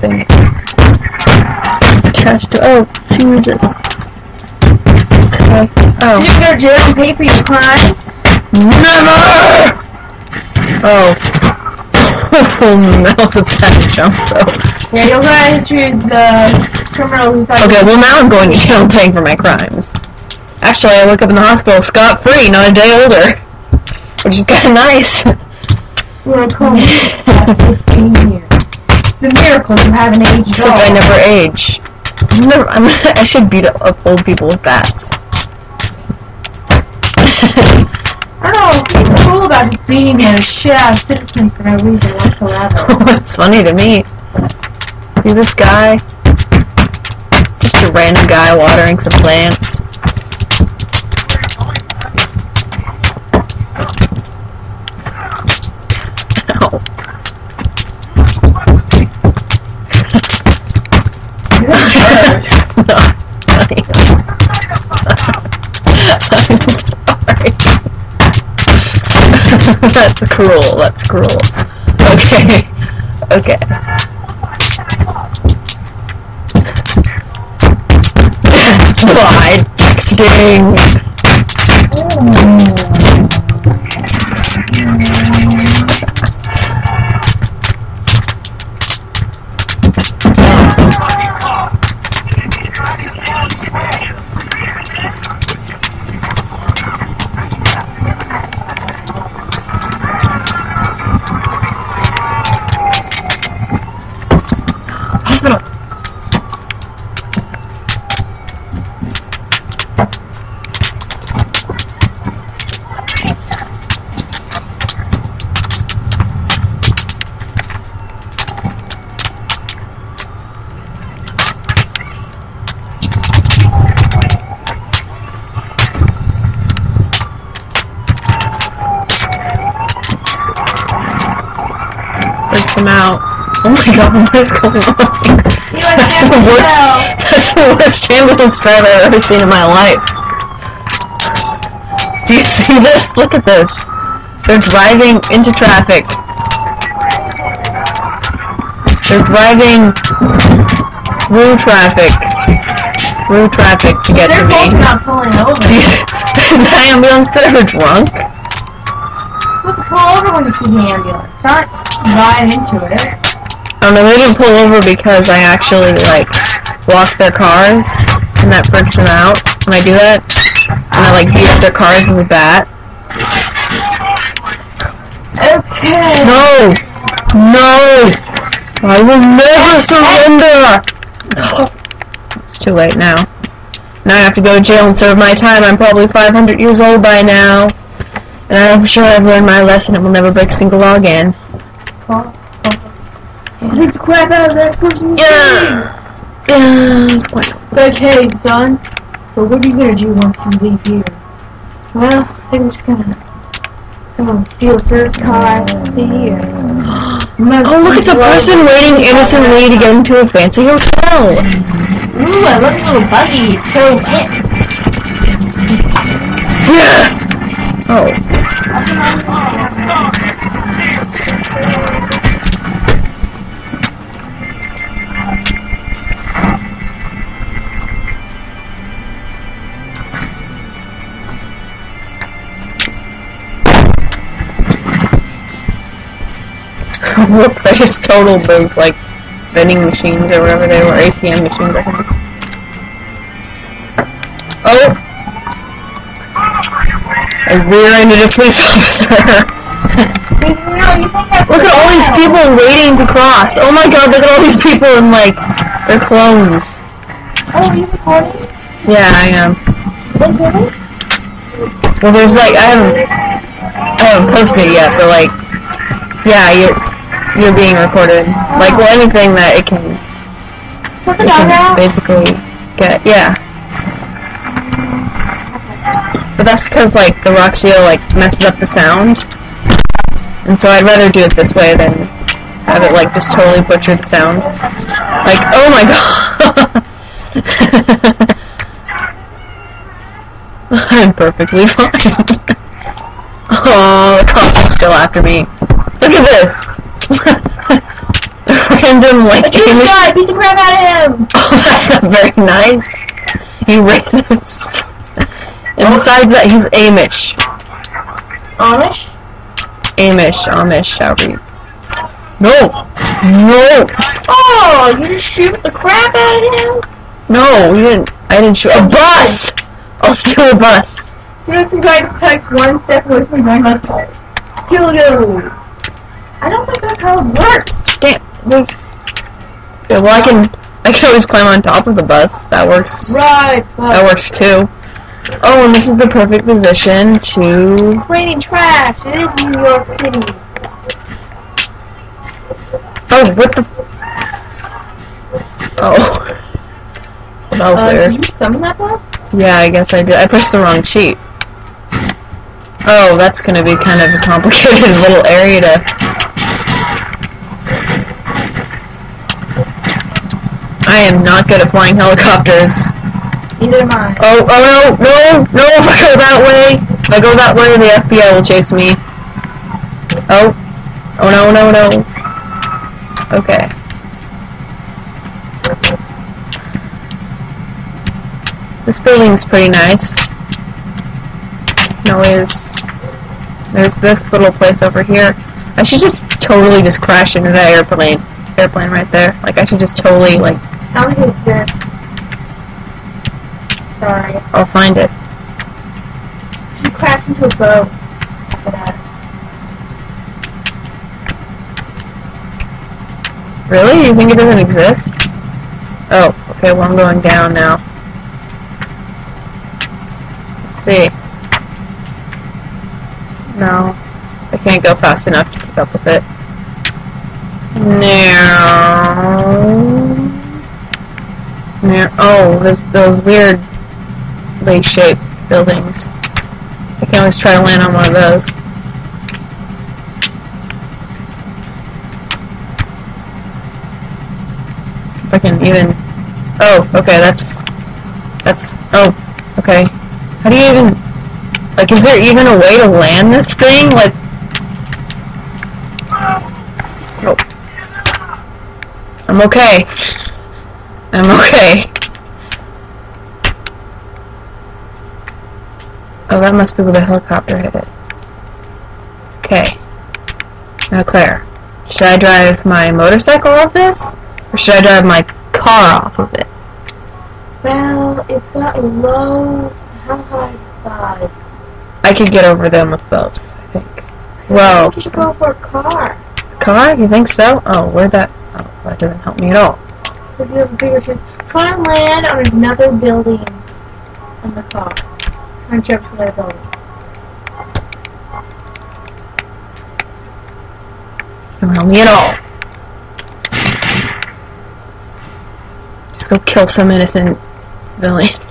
thing. Attached to. Oh, Jesus. Okay. Oh. You go to jail and pay for your crimes? Never! Oh. that was a bad jump, though. Yeah, you're going to choose the criminal who thought Okay, well now I'm going to jail and paying for my crimes. Actually, I woke up in the hospital scot-free, not a day older. Which is kind of nice. were a for 15 years. It's a miracle you haven't aged all. I never age. I'm never, I'm, I should beat up old people with bats. I don't know, what's cool about just being a shit-ass citizen for no reason whatsoever. What's funny to me? See this guy? Just a random guy watering some plants. That's cruel. That's cruel. Okay. Okay. Why texting? Hospital. Freaks him out. Oh my god, what is going on? That's the worst. That's the worst ambulance drive I've ever seen in my life. Do you see this? Look at this. They're driving into traffic. They're driving through traffic. Through traffic to get They're to me. not pulling over. Is the ambulance driver drunk? To pull over when you see the ambulance. Start driving into it. Um, Don't know, they didn't pull over because I actually, like, lost their cars, and that freaks them out when I do that. And I, like, beat up their cars with a bat. Okay. No! No! I will never surrender! It's too late now. Now I have to go to jail and serve my time. I'm probably 500 years old by now. And I'm sure I've learned my lesson and will never break a single law again. Beat the crap out of that person. Yeah! Yeah, it's quite It's like, son. So what are you gonna do once you leave here? Well, I think I'm just gonna gonna see the first car I see. And Oh, look, it's a person waiting innocently to get into a fancy hotel. Ooh, I love your little buggy. It's so hip. Yeah. Oh. Whoops, I just totaled those, like, vending machines or whatever they were, ATM machines, I think. Oh! I rear-ended a police officer. look at all these people waiting to cross. Oh my god, look at all these people in, like, they're clones. Oh, are you recording? Yeah, I am. Well, there's, like, I haven't, I haven't posted yet, but, like, yeah, you're, you're being recorded. Like, oh. well, anything that it can Put the you dog can basically get yeah. But that's because like the Roxio like messes up the sound, and so I'd rather do it this way than have it like just totally butcher the sound. Like oh my god, I'm perfectly fine. oh, the cops are still after me. Look at this. random like image- guy, beat the crap out of him! Oh, that's not very nice. He racist. And oh. besides that, he's Amish. Amish? Amish, Amish, however you. No! No! Oh, you just shoot the crap out of him? No, we didn't. I didn't shoot. A bus! I'll steal a bus. As soon as some guy just takes one step away from I'm like, kill you! I don't think that's how it works. Damn. There's... Yeah, well, I can. I can always climb on top of the bus. That works. Right, but That works too. Oh, and this is the perfect position to. it's raining trash. It is New York City. Oh, what the? Oh. Well, that was Uh, weird. did you summon that boss? Yeah, I guess I did. I pressed the wrong cheat. Oh, that's gonna be kind of a complicated little area to. I am not good at flying helicopters. Neither am I. Oh, oh no, no, no! If I go that way, if I go that way, the FBI will chase me. Oh, oh no, no, no. Okay. This building's pretty nice. No, is there's this little place over here. I should just totally just crash into that airplane, airplane right there. Like I should just totally like I don't think it exists. Sorry. I'll find it. She crashed into a boat. Really? You think it doesn't exist? Oh, okay, well I'm going down now. Let's see. No. I can't go fast enough to keep up with it. No. There. Oh, those weird lake shaped buildings. I can always try to land on one of those. If I can even. Oh, okay, that's. That's. Oh, okay. How do you even. Like, is there even a way to land this thing? Like. Oh. I'm okay. I'm okay. Oh, that must be where the helicopter hit it. Okay. Now, Claire, should I drive my motorcycle off this? Or should I drive my car off of it? Well, it's got low. How high sides? I could get over them with both, I think. I Well, think you should go for a car. car? You think so? Oh, where'd that... Oh, that doesn't help me at all. Because you have a bigger chance. Try and land on another building on the car. Try and jump to another building. Don't help me at all. Just go kill some innocent civilian.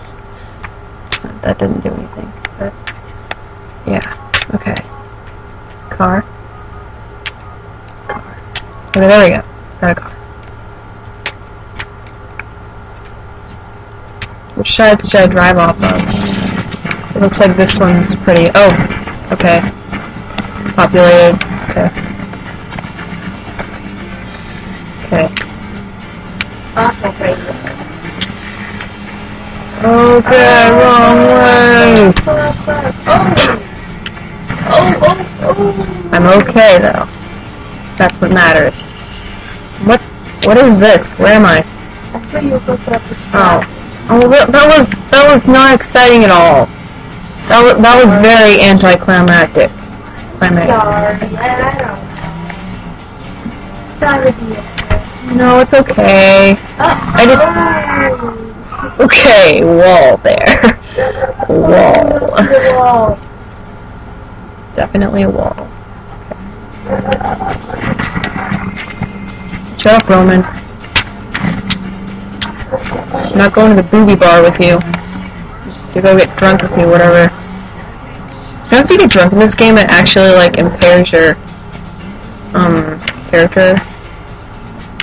That didn't do anything. But yeah. Okay. Car. Car. Okay, there we go. Got a car. Should I drive off of? It looks like this one's pretty. Oh, okay. Populated. Okay. Okay. Okay, wrong way. Oh! Oh, oh! I'm okay though. That's what matters. What? What is this? Where am I? Oh. Oh, that, that was that was not exciting at all. That was that was very anticlimactic. Climactic. Sorry, I don't know. That would be it. No, it's okay. I just-. Okay, wall there. Wall. Wall. Definitely a wall. Shut up, Roman. I'm not going to the booby bar with you. To go get drunk with you, whatever. You know, if you get drunk in this game, it actually like impairs your um character.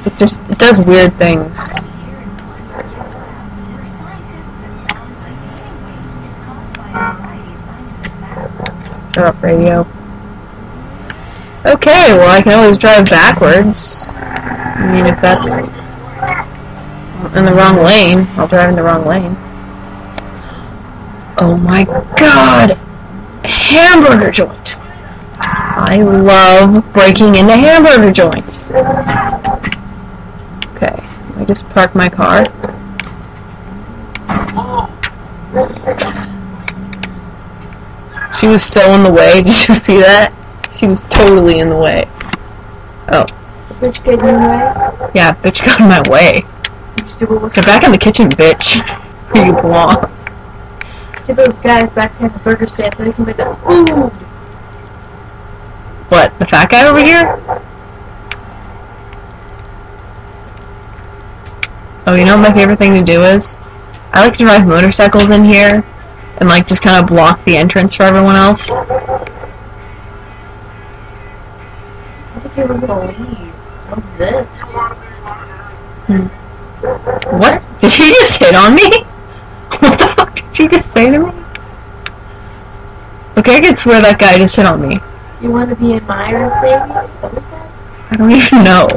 It just it does weird things. Shut up, radio. Okay, well I can always drive backwards. I mean, if that's in the wrong lane, I'll drive in the wrong lane. Oh my god! Hamburger joint! I love breaking into hamburger joints. Okay, I just park my car. She was so in the way. Did you see that? She was totally in the way. Oh, Bitch get in the way. yeah, bitch got in my way. Stupid Get back in the kitchen, bitch. You belong. Get those guys back to the burger stand so they can make us food. What, the fat guy over here? Oh, you know what my favorite thing to do is? I like to drive motorcycles in here and like just kind of block the entrance for everyone else. I think he was gonna leave. What's this? What? Did he just hit on me? What the fuck did you just say to me? Okay, I can swear that guy just hit on me. You want to be baby? That what he said? I don't even know.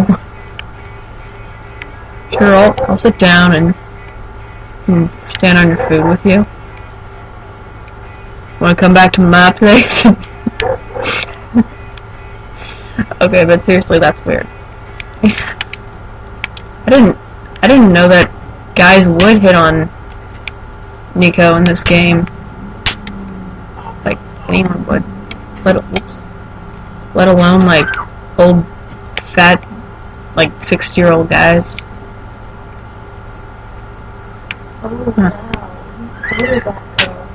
Sure, I'll, I'll sit down and, and stand on your food with you. Want to come back to my place? okay, but seriously, that's weird. I didn't, I didn't know that guys would hit on Niko in this game. Like anyone would. Let, oops. Let alone like old, fat, like sixty-year-old guys. Oh, wow. Look that girl.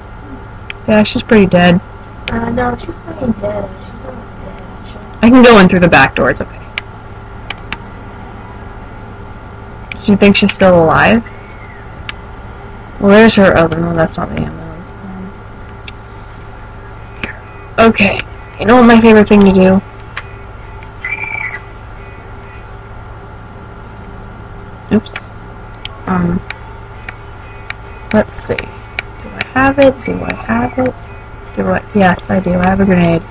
Yeah, she's pretty dead. Uh, no, she's pretty dead. She's not dead, actually. I can go in through the back door. It's okay. Do you think she's still alive? Well, there's her. Oh, no, that's not the ambulance. Okay. You know what my favorite thing to do? Oops. Um. Let's see. Do I have it? Do I have it? Do I? Yes, I do. I have a grenade.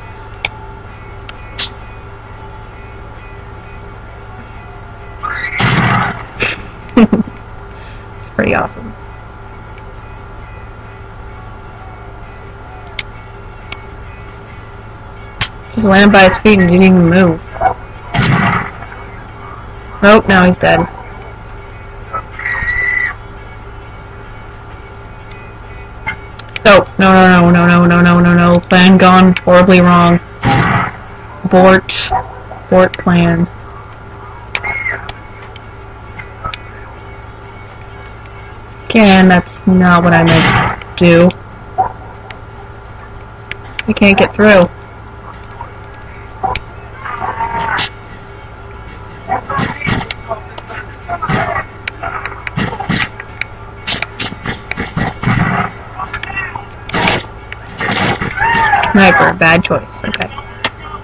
Pretty awesome. Just landed by his feet and didn't even move. Nope, now he's dead. Nope, no, no, no, no, no, no, no, no, no. Plan gone horribly wrong. Abort. Abort plan. Again, that's not what I meant to do. I can't get through. Sniper, bad choice. Okay.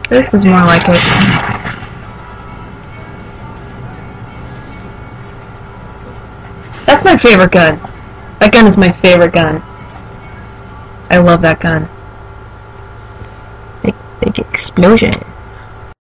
This is more like it. My favorite gun. That gun is my favorite gun. I love that gun. Big, big explosion.